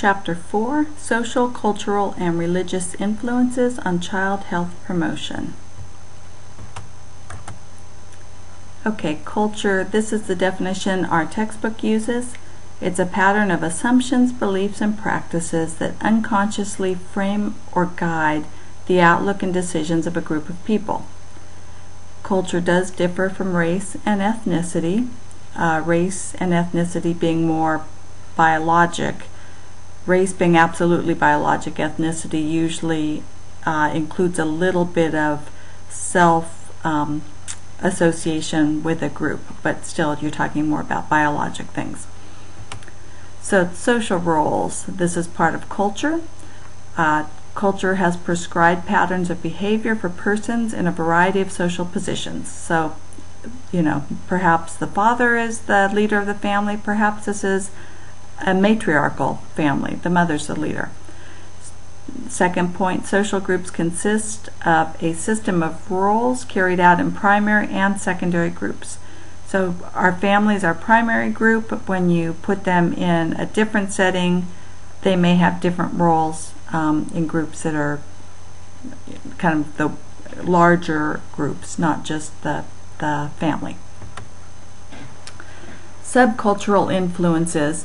Chapter 4 Social, Cultural, and Religious Influences on Child Health Promotion. Okay, culture, this is the definition our textbook uses. It's a pattern of assumptions, beliefs, and practices that unconsciously frame or guide the outlook and decisions of a group of people. Culture does differ from race and ethnicity, uh, race and ethnicity being more biologic race being absolutely biologic, ethnicity usually uh, includes a little bit of self um, association with a group, but still you're talking more about biologic things. So social roles, this is part of culture. Uh, culture has prescribed patterns of behavior for persons in a variety of social positions. So, you know, perhaps the father is the leader of the family, perhaps this is a matriarchal family. The mother's the leader. Second point, social groups consist of a system of roles carried out in primary and secondary groups. So our families are primary group, but when you put them in a different setting, they may have different roles um, in groups that are kind of the larger groups, not just the, the family. Subcultural influences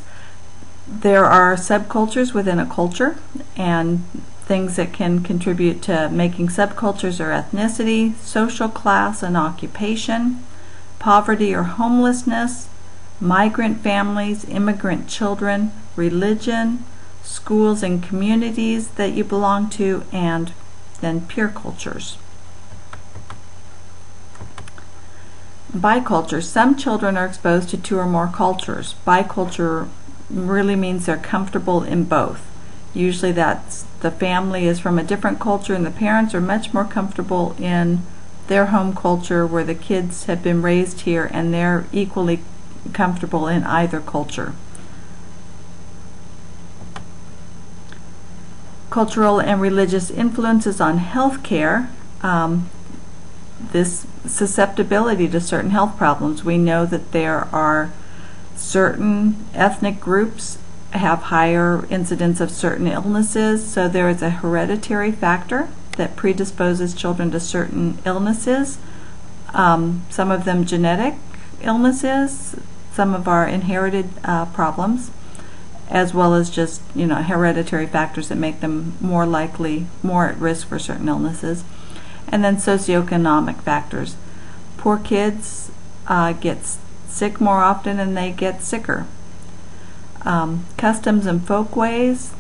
there are subcultures within a culture and things that can contribute to making subcultures or ethnicity, social class and occupation, poverty or homelessness, migrant families, immigrant children, religion, schools and communities that you belong to, and then peer cultures. Biculture. Some children are exposed to two or more cultures. Biculture really means they're comfortable in both. Usually that's the family is from a different culture and the parents are much more comfortable in their home culture where the kids have been raised here and they're equally comfortable in either culture. Cultural and religious influences on healthcare. Um, this susceptibility to certain health problems. We know that there are certain ethnic groups have higher incidence of certain illnesses, so there is a hereditary factor that predisposes children to certain illnesses. Um, some of them genetic illnesses, some of our inherited uh, problems, as well as just you know hereditary factors that make them more likely, more at risk for certain illnesses, and then socioeconomic factors. Poor kids uh, get sick more often and they get sicker. Um, customs and folkways,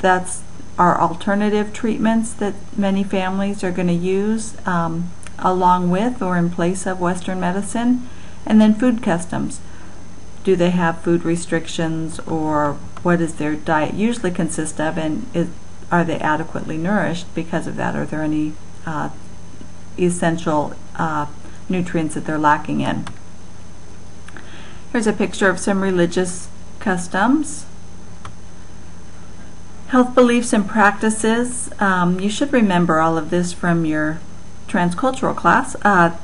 that's our alternative treatments that many families are going to use um, along with or in place of Western medicine. And then food customs. Do they have food restrictions or what does their diet usually consist of and is, are they adequately nourished because of that? Are there any uh, essential uh, nutrients that they're lacking in? Here's a picture of some religious customs. Health beliefs and practices. Um, you should remember all of this from your transcultural class. Uh,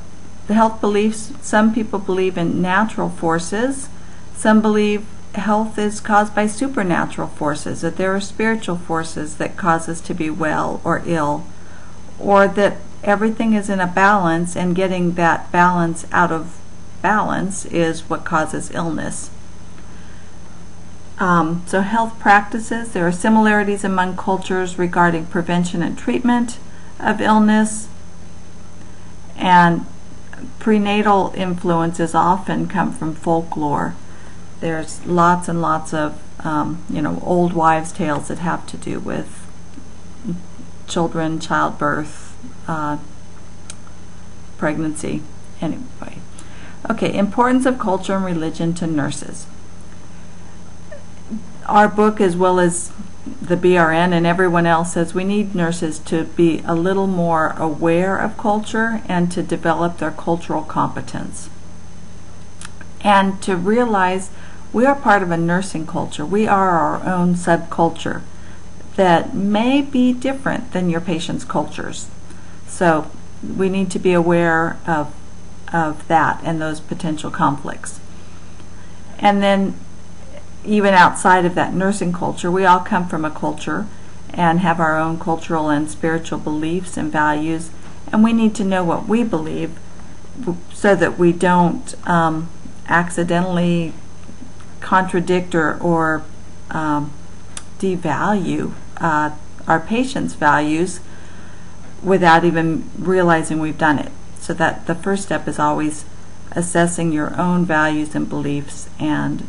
the health beliefs, some people believe in natural forces. Some believe health is caused by supernatural forces, that there are spiritual forces that cause us to be well or ill, or that everything is in a balance and getting that balance out of balance is what causes illness. Um, so health practices, there are similarities among cultures regarding prevention and treatment of illness and prenatal influences often come from folklore. There's lots and lots of um, you know old wives' tales that have to do with children, childbirth, uh, pregnancy. Anyway, Okay, importance of culture and religion to nurses. Our book, as well as the BRN and everyone else, says we need nurses to be a little more aware of culture and to develop their cultural competence. And to realize we are part of a nursing culture. We are our own subculture that may be different than your patient's cultures. So we need to be aware of of that and those potential conflicts. And then even outside of that nursing culture, we all come from a culture and have our own cultural and spiritual beliefs and values, and we need to know what we believe so that we don't um, accidentally contradict or, or um, devalue uh, our patients' values without even realizing we've done it. So that the first step is always assessing your own values and beliefs and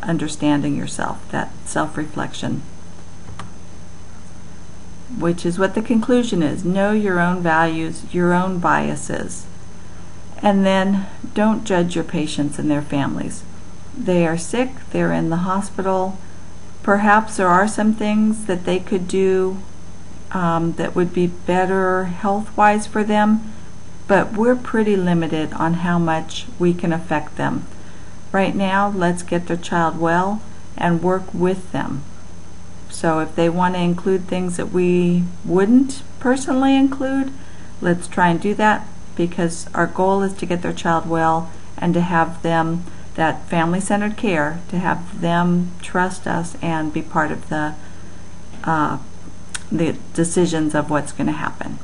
understanding yourself, that self-reflection. Which is what the conclusion is. Know your own values, your own biases. And then don't judge your patients and their families. They are sick, they're in the hospital. Perhaps there are some things that they could do um, that would be better health-wise for them, but we're pretty limited on how much we can affect them. Right now, let's get their child well and work with them. So if they want to include things that we wouldn't personally include, let's try and do that because our goal is to get their child well and to have them that family-centered care, to have them trust us and be part of the uh, the decisions of what's going to happen.